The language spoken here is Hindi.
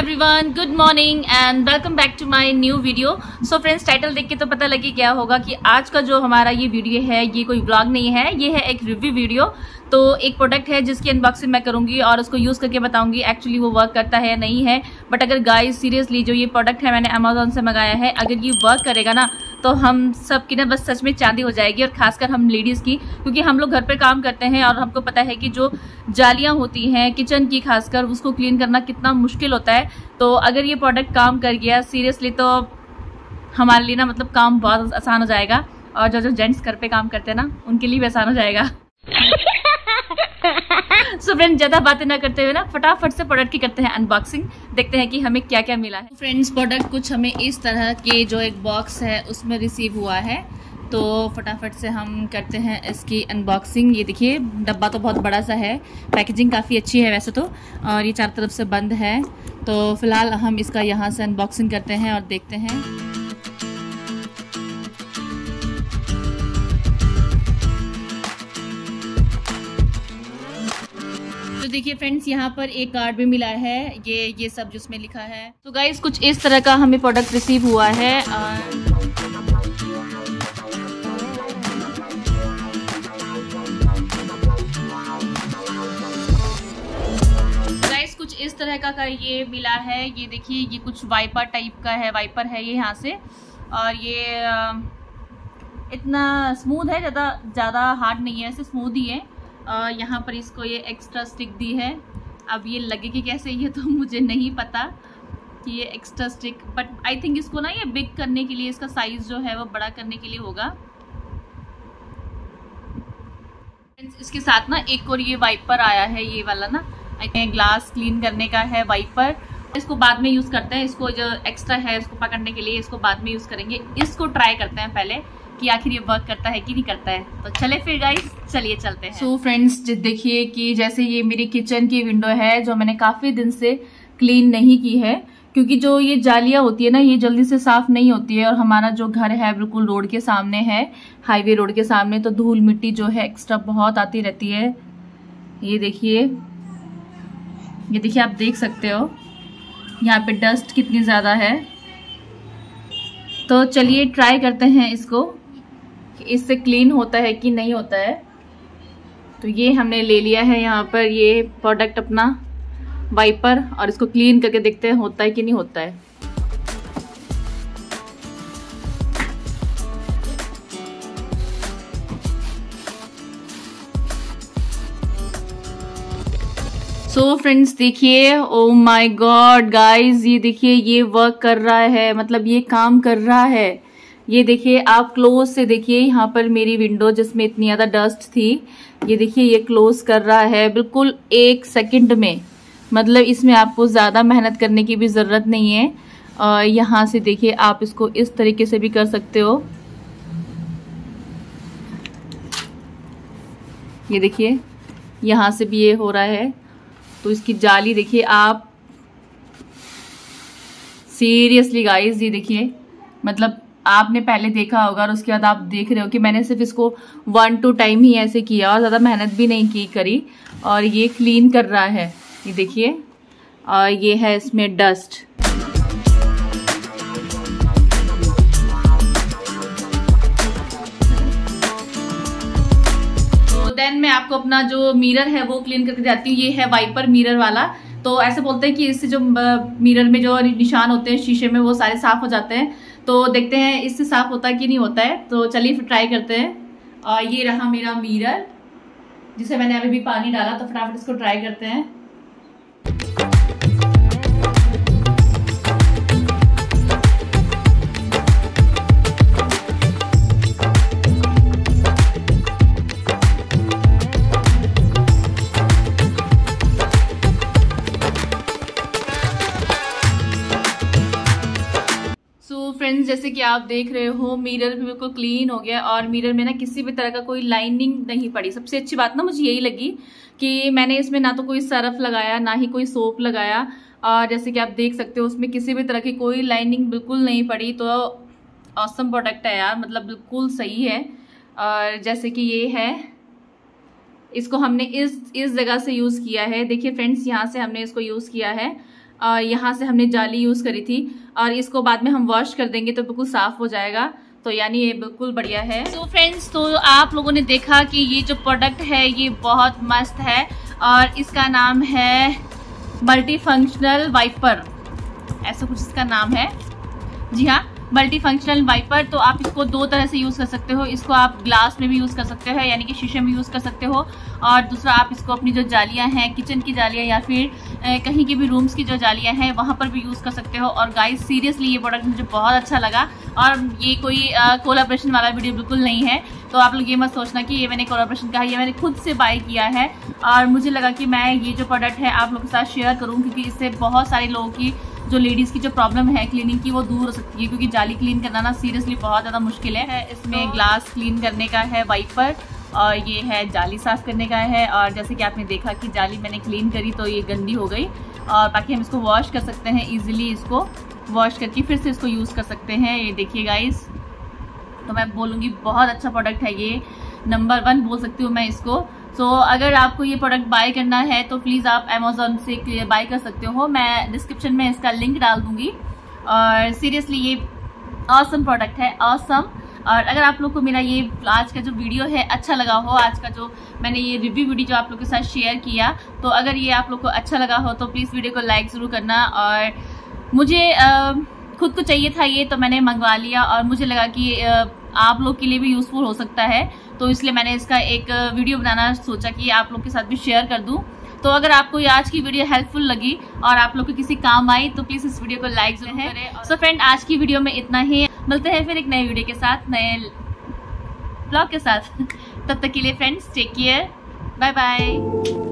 Everyone good morning and welcome back to my new video so friends title देख के तो पता लगे क्या होगा कि आज का जो हमारा ये वीडियो है, ये कोई ब्लॉग नहीं है, ये है एक रिव्यू वीडियो तो एक प्रोडक्ट है जिसकी अनबॉक्सिंग मैं करूँगी और उसको यूज़ करके बताऊँगी. एक्चुअली वो वर्क करता है नहीं है बट अगर गाय सीरियसली जो ये प्रोडक्ट है मैंने अमेजोन से मंगाया है, अगर ये वर्क करेगा ना तो हम सब की ना बस सच में चांदी हो जाएगी और खासकर हम लेडीज़ की, क्योंकि हम लोग घर पर काम करते हैं और हमको पता है कि जो जालियाँ होती हैं किचन की खासकर, उसको क्लीन करना कितना मुश्किल होता है। तो अगर ये प्रोडक्ट काम कर गया सीरियसली तो हमारे लिए ना मतलब काम बहुत आसान हो जाएगा और जो जो जेंट्स घर पे काम करते हैं ना, उनके लिए भी आसान हो जाएगा। सो फ्रेंड्स ज़्यादा बातें ना करते हुए ना, फटाफट से प्रोडक्ट की करते हैं अनबॉक्सिंग देखते हैं कि हमें क्या क्या मिला है। फ्रेंड्स प्रोडक्ट कुछ हमें इस तरह के जो एक बॉक्स है, उसमें रिसीव हुआ है। तो फटाफट से हम करते हैं इसकी अनबॉक्सिंग ये देखिए, डब्बा तो बहुत बड़ा सा है। पैकेजिंग काफ़ी अच्छी है वैसे तो और ये चारों तरफ़ से बंद है। तो फ़िलहाल हम इसका यहाँ से अनबॉक्सिंग करते हैं और देखते हैं। देखिए फ्रेंड्स यहाँ पर एक कार्ड भी मिला है। ये ये सब जिसमें लिखा है। तो गाइज़ कुछ इस तरह का हमें प्रोडक्ट रिसीव हुआ है। कुछ इस तरह का, का ये मिला है। ये देखिए ये कुछ वाइपर टाइप का है। वाइपर है ये यहाँ से। और ये इतना स्मूथ है ज़्यादा ज़्यादा हार्ड नहीं है। ऐसे स्मूथ ही है। यहाँ पर इसको ये एक्स्ट्रा स्टिक दी है। अब ये लगेगी कैसे, ये तो मुझे नहीं पता कि ये extra stick but I think इसको ना ये बिग करने के लिए, इसका साइज़ जो है वो बड़ा करने के लिए होगा। इसके साथ ना एक और ये वाइपर आया है, ये वाला ना ग्लास क्लीन करने का है वाइपर इसको बाद में यूज़ करते हैं, इसको जो एक्स्ट्रा है, इसको पकड़ने के लिए इसको बाद में यूज़ करेंगे। इसको ट्राई करते हैं पहले। कि आखिर ये वर्क करता है कि नहीं करता है। तो चले फिर गाइस चलिए चलते हैं। सो so फ्रेंड्स देखिए कि जैसे ये मेरी किचन की विंडो है, जो मैंने काफ़ी दिन से क्लीन नहीं की है, क्योंकि जो ये जालियाँ होती है ना, ये जल्दी से साफ़ नहीं होती है, और हमारा जो घर है बिल्कुल रोड के सामने है हाईवे रोड के सामने तो धूल मिट्टी जो है एक्स्ट्रा बहुत आती रहती है। ये देखिए ये देखिए आप देख सकते हो, यहाँ पे डस्ट कितनी ज़्यादा है। तो चलिए ट्राई करते हैं इसको। इससे क्लीन होता है कि नहीं होता है? तो ये हमने ले लिया है यहाँ पर, ये प्रोडक्ट अपना वाइपर और इसको क्लीन करके देखते हैं होता है कि नहीं होता है। सो फ्रेंड्स देखिए ओ माय गॉड गाइस ये देखिए, ये वर्क कर रहा है मतलब ये काम कर रहा है। ये देखिए, आप क्लोज से देखिए, यहाँ पर मेरी विंडो जिसमें इतनी ज़्यादा डस्ट थी, ये देखिए, ये क्लोज कर रहा है बिल्कुल एक सेकंड में। मतलब इसमें आपको ज़्यादा मेहनत करने की भी ज़रूरत नहीं है। यहाँ से देखिए, आप इसको इस तरीके से भी कर सकते हो। ये देखिए, यहाँ से भी ये हो रहा है। तो इसकी जाली देखिए, आप सीरियसली गाइस ये देखिए मतलब आपने पहले देखा होगा और उसके बाद आप देख रहे हो कि मैंने सिर्फ़ इसको वन टू टाइम ही ऐसे किया और ज़्यादा मेहनत भी नहीं की करी। और ये क्लीन कर रहा है। ये देखिए। और ये है इसमें डस्ट तो देन मैं आपको अपना जो मिरर है वो क्लीन करके जाती हूँ। ये है वाइपर मिरर वाला। तो ऐसे बोलते हैं कि इससे जो मिरर में जो निशान होते हैं शीशे में वो सारे साफ़ हो जाते हैं। तो देखते हैं, इससे साफ़ होता कि नहीं होता है। तो चलिए फिर ट्राई करते हैं। और ये रहा मेरा मिरर जिसे मैंने अभी भी पानी डाला तो फटाफट इसको ट्राई करते हैं। जैसे कि आप देख रहे हो मिरर भी बिल्कुल क्लीन हो गया और मिरर में ना किसी भी तरह का कोई लाइनिंग नहीं पड़ी। सबसे अच्छी बात ना मुझे यही लगी कि मैंने इसमें ना तो कोई सरफ लगाया, ना ही कोई सोप लगाया और जैसे कि आप देख सकते हो उसमें किसी भी तरह की कोई लाइनिंग बिल्कुल नहीं पड़ी। तो औसम प्रोडक्ट है यार मतलब बिल्कुल सही है। और जैसे कि ये है, इसको हमने इस इस जगह से यूज़ किया है। देखिए फ्रेंड्स यहाँ से हमने इसको यूज़ किया है। यहाँ से हमने जाली यूज़ करी थी और इसको बाद में हम वॉश कर देंगे तो बिल्कुल साफ़ हो जाएगा। तो यानी ये बिल्कुल बढ़िया है। सो so फ्रेंड्स तो आप लोगों ने देखा कि ये जो प्रोडक्ट है, ये बहुत मस्त है और इसका नाम है मल्टी फंक्शनल वाइपर ऐसा कुछ इसका नाम है। जी हाँ। मल्टी फंक्शनल वाइपर तो आप इसको दो तरह से यूज़ कर सकते हो। इसको आप ग्लास में भी यूज़ कर सकते हो, यानी कि शीशे में यूज़ कर सकते हो। और दूसरा, आप इसको अपनी जो जालियाँ हैं किचन की जालियाँ या फिर कहीं की भी रूम्स की जो जालियाँ हैं, वहाँ पर भी यूज़ कर सकते हो। और गाइस सीरियसली ये प्रोडक्ट मुझे बहुत अच्छा लगा। और ये कोई कोलाब्रेशन वाला वीडियो बिल्कुल नहीं है। तो आप लोग ये मत सोचना कि ये मैंने कोलाब्रेशन कहा, ये मैंने खुद से बाय किया है। और मुझे लगा कि मैं ये जो प्रोडक्ट है, आप लोगों के साथ शेयर करूँ, क्योंकि इससे बहुत सारे लोगों की जो लेडीज़ की जो प्रॉब्लम है क्लीनिंग की वो दूर हो सकती है क्योंकि जाली क्लीन करना ना सीरियसली बहुत ज़्यादा मुश्किल है। इसमें ग्लास क्लीन करने का है वाइपर और ये है जाली साफ़ करने का है और जैसे कि आपने देखा कि जाली मैंने क्लीन करी तो ये गंदी हो गई और बाकी हम इसको वॉश कर सकते हैं ईजिली इसको वॉश करके फिर से इसको यूज़ कर सकते हैं। ये देखिए गाइस तो मैं बोलूँगी बहुत अच्छा प्रोडक्ट है ये। नंबर वन बोल सकती हूँ मैं इसको। सो so, अगर आपको ये प्रोडक्ट बाय करना है तो प्लीज़ आप अमेजोन से बाय कर सकते हो। मैं डिस्क्रिप्शन में इसका लिंक डाल दूँगी। और सीरियसली ये ऑसम प्रोडक्ट है ऑसम और अगर आप लोग को मेरा ये आज का जो वीडियो है अच्छा लगा हो आज का जो मैंने ये रिव्यू वीडियो जो आप लोग के साथ शेयर किया तो अगर ये आप लोग को अच्छा लगा हो तो प्लीज़ वीडियो को लाइक ज़रूर करना। और मुझे आ, खुद को चाहिए था ये तो मैंने मंगवा लिया। और मुझे लगा कि आप लोग के लिए भी यूज़फुल हो सकता है। तो इसलिए मैंने इसका एक वीडियो बनाना सोचा कि आप लोग के साथ भी शेयर कर दूँ। तो अगर आपको ये आज की वीडियो हेल्पफुल लगी और आप लोग को किसी काम आई तो प्लीज़ इस वीडियो को लाइक जो है सो फ्रेंड आज की वीडियो में इतना ही। मिलते हैं फिर एक नए वीडियो के साथ नए ब्लॉग के साथ। तब तक के लिए friends take care bye bye